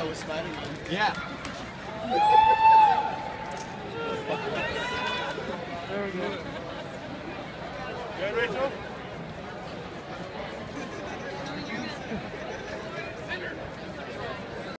Lego with Spider-Man. Yeah. there we go. Good, Rachel?